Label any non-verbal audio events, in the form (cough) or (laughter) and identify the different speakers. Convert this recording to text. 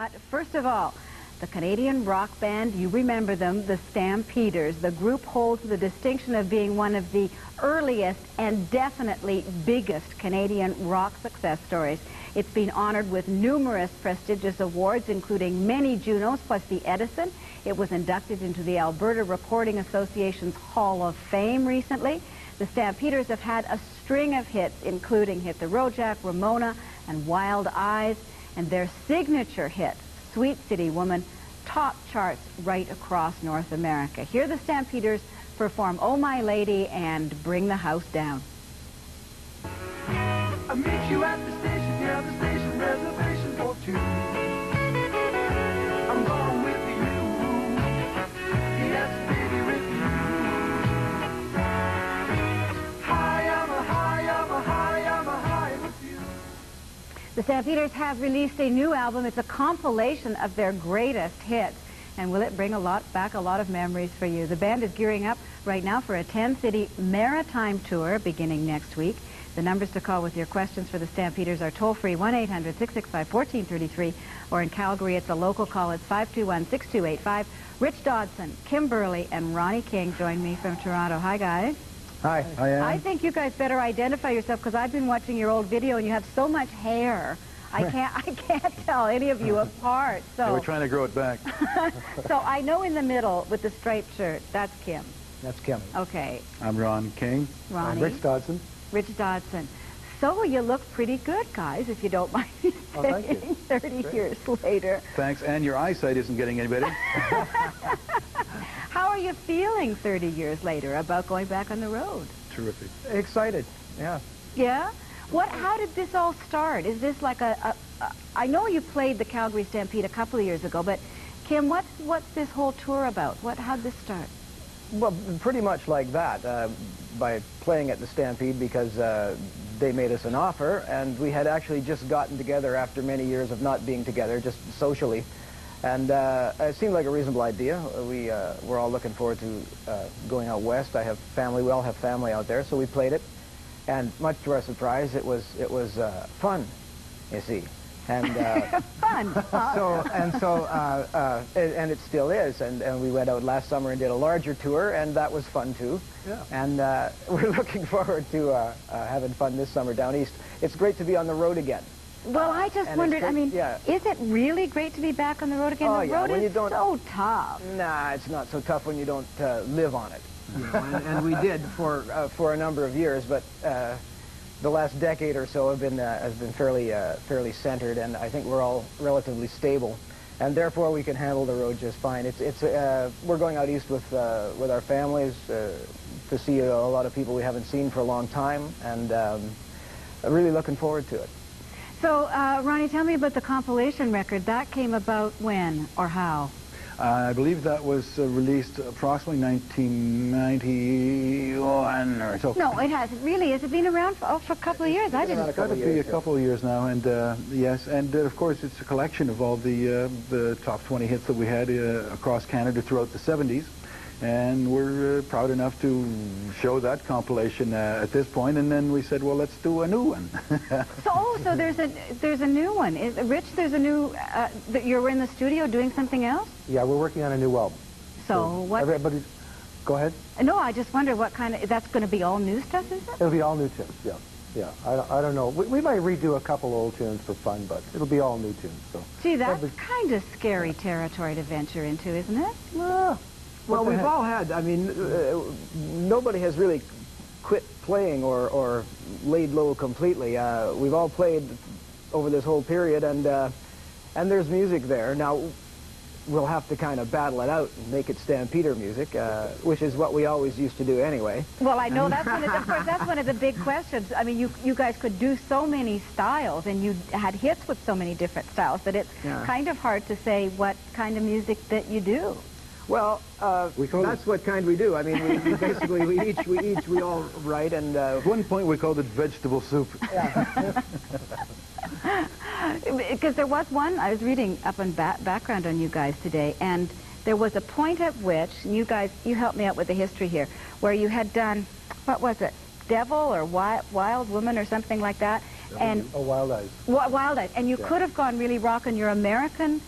Speaker 1: But first of all, the Canadian rock band, you remember them, the Stampeders. The group holds the distinction of being one of the earliest and definitely biggest Canadian rock success stories. It's been honored with numerous prestigious awards, including many Junos, plus the Edison. It was inducted into the Alberta Recording Association's Hall of Fame recently. The Stampeders have had a string of hits, including Hit the Road Jack, Ramona, and Wild Eyes. And their signature hit, Sweet City Woman, top charts right across North America. Here the Stampeders perform Oh My Lady and Bring the House Down.
Speaker 2: I meet you at the station, the station reservation for two.
Speaker 1: The Stampeders have released a new album. It's a compilation of their greatest hits. And will it bring a lot back a lot of memories for you? The band is gearing up right now for a 10-city maritime tour beginning next week. The numbers to call with your questions for the Stampeders are toll-free 1-800-665-1433 or in Calgary it's a local call. It's 521-6285. Rich Dodson, Kim Berly, and Ronnie King join me from Toronto. Hi, guys.
Speaker 3: Hi, I am.
Speaker 1: I think you guys better identify yourself because I've been watching your old video and you have so much hair. (laughs) I can't I can't tell any of you apart.
Speaker 3: Yeah, we're trying to grow it back. (laughs)
Speaker 1: so I know in the middle with the striped shirt, that's Kim.
Speaker 4: That's Kim.
Speaker 1: Okay.
Speaker 3: I'm Ron King.
Speaker 1: Ronnie.
Speaker 4: Rich Dodson.
Speaker 1: Rich Dodson. So you look pretty good, guys, if you don't (laughs) mind me
Speaker 4: Oh,
Speaker 1: saying 30 years later.
Speaker 3: Thanks, and your eyesight isn't getting any better.
Speaker 1: How are you feeling 30 years later about going back on the road?
Speaker 3: Terrific.
Speaker 4: Excited. Yeah.
Speaker 1: Yeah? What? How did this all start? Is this like a, a, a? I know you played the Calgary Stampede a couple of years ago, but Kim, what's what's this whole tour about? What? How'd this start?
Speaker 4: Well, pretty much like that. Uh, by playing at the Stampede because uh, they made us an offer, and we had actually just gotten together after many years of not being together, just socially. And uh, it seemed like a reasonable idea. We uh, were all looking forward to uh, going out west. I have family. We all have family out there, so we played it. And much to our surprise, it was it was uh, fun. You see, and. Uh, (laughs)
Speaker 1: Fun.
Speaker 4: so and so uh, uh, and, and it still is and, and we went out last summer and did a larger tour and that was fun too
Speaker 3: Yeah.
Speaker 4: and uh, (laughs) we're looking forward to uh, uh, having fun this summer down east it's great to be on the road again
Speaker 1: well, I just
Speaker 4: and it's
Speaker 1: wondered. I mean,
Speaker 4: yeah.
Speaker 1: is it really great to be back on the road again?
Speaker 4: Oh,
Speaker 1: the
Speaker 4: yeah,
Speaker 1: road
Speaker 4: when
Speaker 1: is
Speaker 4: you don't-
Speaker 1: so tough.
Speaker 4: nah it's not so tough when you don't uh, live on it (laughs) you know, and, and we did for (laughs) uh, for a number of years but uh, the last decade or so have been uh, has been fairly uh, fairly centered, and I think we're all relatively stable, and therefore we can handle the road just fine. It's it's uh, we're going out east with uh, with our families uh, to see a, lot of people we haven't seen for a long time, and um, really looking forward to it.
Speaker 1: So, uh, Ronnie, tell me about the compilation record. That came about when or how?
Speaker 3: Uh, I believe that was uh, released approximately 1991 or so.
Speaker 1: No, it hasn't. Really, has it been around for, oh, for a couple of years? I didn't.
Speaker 4: couple
Speaker 3: Got to be a couple of years now, and uh, yes, and uh, of course it's a collection of all the uh, the top 20 hits that we had uh, across Canada throughout the 70s, and we're uh, proud enough to show that compilation uh, at this. And then we said, well, let's do a new one. (laughs)
Speaker 1: So, oh, so there's a there's a new one. Is, Rich, there's a new. Uh, that you're in the studio doing something else.
Speaker 5: Yeah, we're working on a new album.
Speaker 1: So what?
Speaker 5: Everybody, go ahead.
Speaker 1: No, I just wonder what kind of. That's going to be all new stuff, is it?
Speaker 5: It'll be all new tunes. Yeah, yeah. I, don't- I don't know. We, we might redo a couple old tunes for fun, but it'll be all new tunes. So.
Speaker 1: Gee, that's
Speaker 5: That'd be-
Speaker 1: kind of scary territory to venture into, isn't it?
Speaker 5: Ah,
Speaker 4: Well, we've
Speaker 5: heck?
Speaker 4: all had. I mean, uh, nobody has really quit playing or, or laid low completely. Uh, we've all played over this whole period, and uh, and there's music there. Now, we'll have to kind of battle it out and make it Stampeder music, uh, which is what we always used to do anyway.
Speaker 1: Well, I know that's one of, of course that's (laughs) one of the big questions. I mean, you you guys could do so many styles, and you had hits with so many different styles that it's
Speaker 4: Yeah.
Speaker 1: kind of hard to say what kind of music that you do.
Speaker 4: Well, uh,
Speaker 5: We call
Speaker 4: that's what kind we do. I mean, we, we basically we each we each we all write and. Uh,
Speaker 3: At one point we called it vegetable soup. (laughs) (laughs)
Speaker 1: Because there was one, I was reading up on ba- background on you guys today, and there was a point at which, you guys, you helped me out with the history here, where you had done, what was it, Devil or Wild, Wild Woman or something like that, and
Speaker 5: Oh, Wild Eyes.
Speaker 1: Wild Eyes, and you
Speaker 5: Yeah.
Speaker 1: could have gone really rock on your American